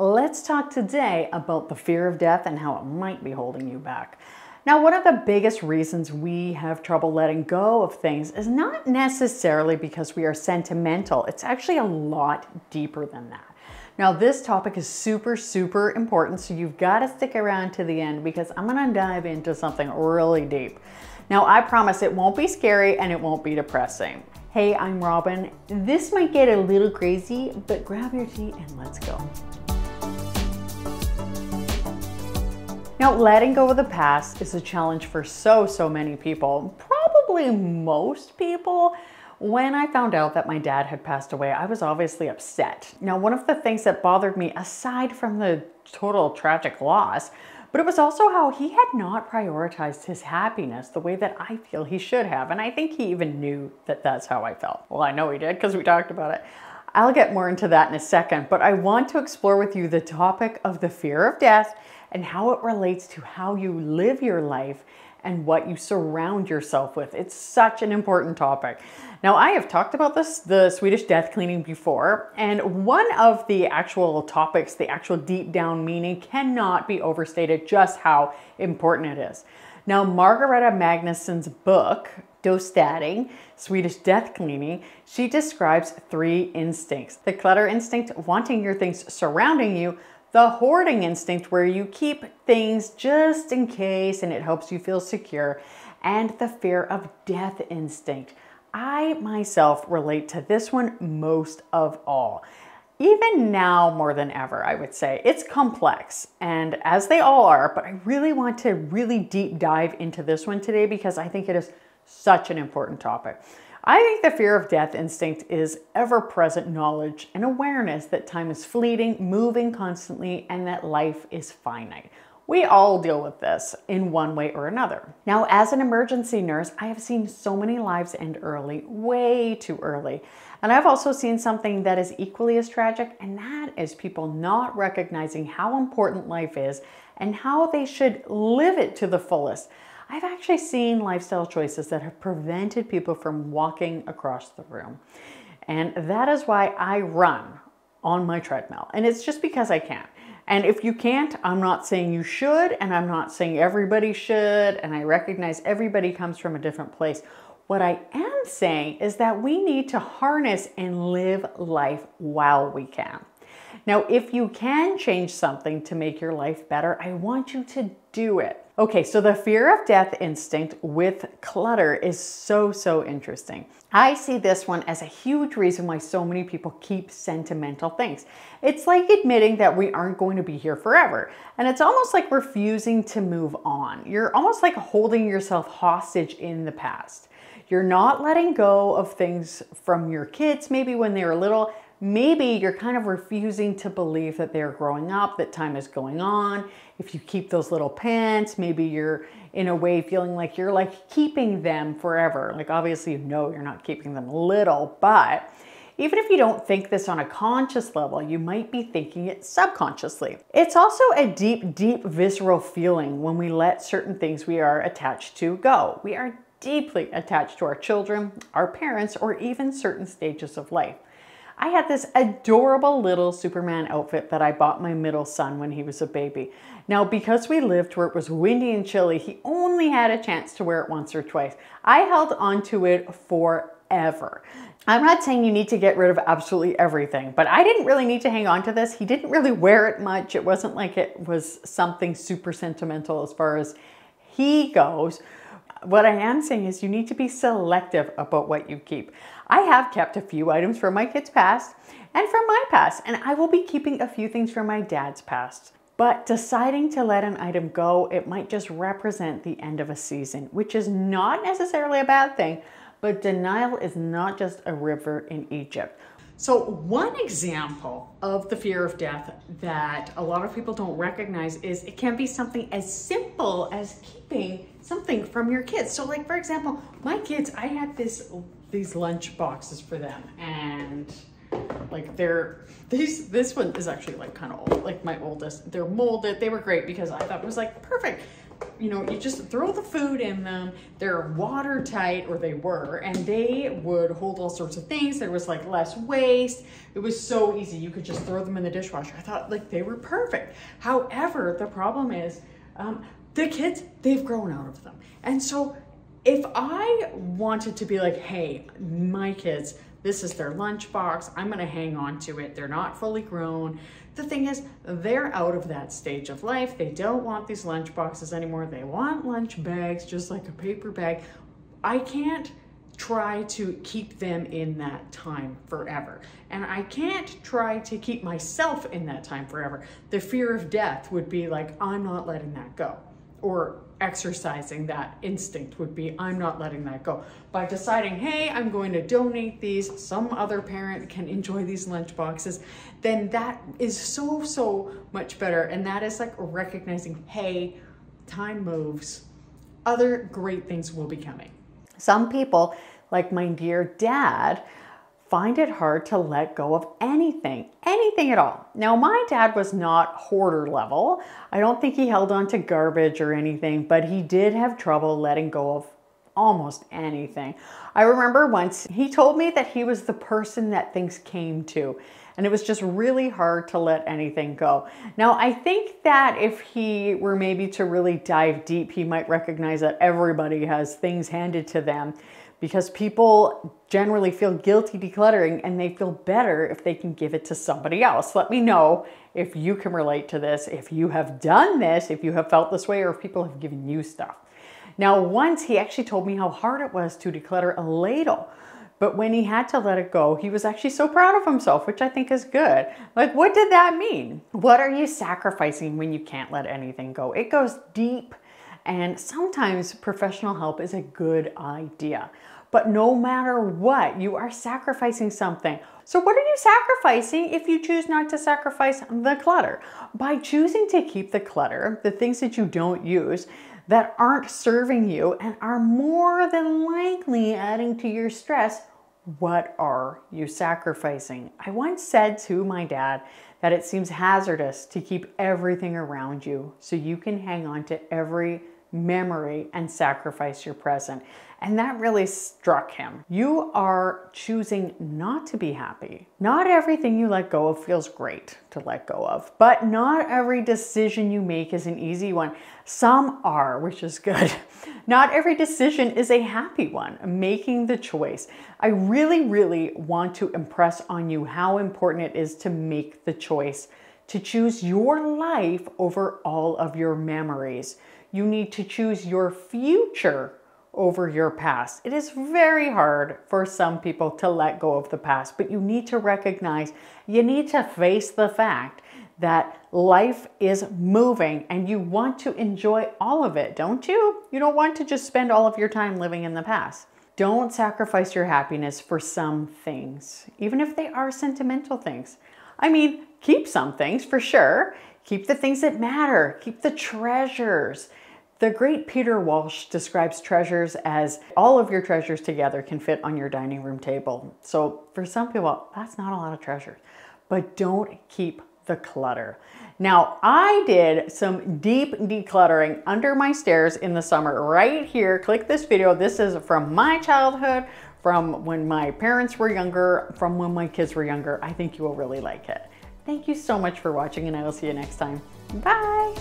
Let's talk today about the fear of death and how it might be holding you back. Now, one of the biggest reasons we have trouble letting go of things is not necessarily because we are sentimental, it's actually a lot deeper than that. Now, this topic is super, super important, so you've got to stick around to the end because I'm going to dive into something really deep. Now, I promise it won't be scary and it won't be depressing. Hey, I'm Robyn. This might get a little crazy, but grab your tea and let's go. Now, letting go of the past is a challenge for so, so many people, probably most people. When I found out that my dad had passed away, I was obviously upset. Now, one of the things that bothered me, aside from the total tragic loss, but it was also how he had not prioritized his happiness the way that I feel he should have. And I think he even knew that that's how I felt. Well, I know he did because we talked about it. I'll get more into that in a second, but I want to explore with you the topic of the fear of death and how it relates to how you live your life and what you surround yourself with. It's such an important topic. Now, I have talked about this, the Swedish death cleaning before, and one of the actual topics, the actual deep down meaning, cannot be overstated just how important it is. Now, Margareta Magnusson's book, Dödsstädning, Swedish death cleaning, she describes three instincts the clutter instinct, wanting your things surrounding you, the hoarding instinct, where you keep things just in case and it helps you feel secure, and the fear of death instinct. I myself relate to this one most of all. Even now, more than ever, I would say. It's complex, and as they all are, but I really want to really deep dive into this one today because I think it is such an important topic. I think the fear of death instinct is ever present knowledge and awareness that time is fleeting, moving constantly, and that life is finite. We all deal with this in one way or another. Now, as an emergency nurse, I have seen so many lives end early, way too early. And I've also seen something that is equally as tragic, and that is people not recognizing how important life is and how they should live it to the fullest. I've actually seen lifestyle choices that have prevented people from walking across the room. And that is why I run on my treadmill. And it's just because I can. And if you can't, I'm not saying you should, and I'm not saying everybody should, and I recognize everybody comes from a different place. What I am saying is that we need to harness and live life while we can. Now, if you can change something to make your life better, I want you to do it. Okay, so the fear of death instinct with clutter is so, so interesting. I see this one as a huge reason why so many people keep sentimental things. It's like admitting that we aren't going to be here forever. And it's almost like refusing to move on. You're almost like holding yourself hostage in the past. You're not letting go of things from your kids, maybe when they were little, maybe you're kind of refusing to believe that they're growing up, that time is going on. If you keep those little pants, maybe you're in a way feeling like you're like keeping them forever. Like obviously you know you're not keeping them little, but even if you don't think this on a conscious level, you might be thinking it subconsciously. It's also a deep, deep visceral feeling when we let certain things we are attached to go. We are deeply attached to our children, our parents, or even certain stages of life. I had this adorable little Superman outfit that I bought my middle son when he was a baby. Now, because we lived where it was windy and chilly, he only had a chance to wear it once or twice. I held onto it forever. I'm not saying you need to get rid of absolutely everything, but I didn't really need to hang on to this. He didn't really wear it much. It wasn't like it was something super sentimental as far as he goes. What I am saying is you need to be selective about what you keep. I have kept a few items from my kids' past and from my past, and I will be keeping a few things from my dad's past. But deciding to let an item go, it might just represent the end of a season, which is not necessarily a bad thing, but denial is not just a river in Egypt. So, one example of the fear of death that a lot of people don't recognize is it can be something as simple as keeping something from your kids. So, like for example, my kids, I had this these lunch boxes for them, and like they're these this one is actually like kind of old, like my oldest. They're molded. They were great because I thought it was like perfect. You know, you just throw the food in them. They're watertight, or they were, and they would hold all sorts of things. There was like less waste. It was so easy. You could just throw them in the dishwasher. I thought like they were perfect. However, the problem is um, the kids, they've grown out of them. And so if I wanted to be like, hey, my kids, this is their lunchbox. I'm going to hang on to it. They're not fully grown. The thing is, they're out of that stage of life. They don't want these lunch boxes anymore. They want lunch bags, just like a paper bag. I can't try to keep them in that time forever. And I can't try to keep myself in that time forever. The fear of death would be like, I'm not letting that go. Or exercising that instinct would be I'm not letting that go. By deciding, hey, I'm going to donate these, some other parent can enjoy these lunch boxes, then that is so, so much better. And that is like recognizing, hey, time moves. Other great things will be coming. Some people, like my dear dad, find it hard to let go of anything, anything at all. Now, my dad was not hoarder level. I don't think he held on to garbage or anything, but he did have trouble letting go of almost anything. I remember once he told me that he was the person that things came to. And it was just really hard to let anything go. Now, I think that if he were maybe to really dive deep, he might recognize that everybody has things handed to them because people generally feel guilty decluttering and they feel better if they can give it to somebody else. Let me know if you can relate to this, if you have done this, if you have felt this way, or if people have given you stuff. Now, once he actually told me how hard it was to declutter a ladle. But when he had to let it go, he was actually so proud of himself, which I think is good. Like, what did that mean? What are you sacrificing when you can't let anything go? It goes deep and sometimes professional help is a good idea. But no matter what, you are sacrificing something. So, what are you sacrificing if you choose not to sacrifice the clutter? By choosing to keep the clutter, the things that you don't use, that aren't serving you and are more than likely adding to your stress, what are you sacrificing? I once said to my dad that it seems hazardous to keep everything around you so you can hang on to every memory and sacrifice your present. And that really struck him. You are choosing not to be happy. Not everything you let go of feels great to let go of, but not every decision you make is an easy one. Some are, which is good. Not every decision is a happy one. Making the choice. I really, really want to impress on you how important it is to make the choice to choose your life over all of your memories. You need to choose your future over your past. It is very hard for some people to let go of the past, but you need to recognize, you need to face the fact that life is moving and you want to enjoy all of it, don't you? You don't want to just spend all of your time living in the past. Don't sacrifice your happiness for some things, even if they are sentimental things. I mean, keep some things for sure. Keep the things that matter, keep the treasures. The great Peter Walsh describes treasures as all of your treasures together can fit on your dining room table. So for some people, that's not a lot of treasures, but don't keep the clutter. Now, I did some deep decluttering under my stairs in the summer right here. Click this video. This is from my childhood, from when my parents were younger, from when my kids were younger. I think you will really like it. Thank you so much for watching and I will see you next time. Bye.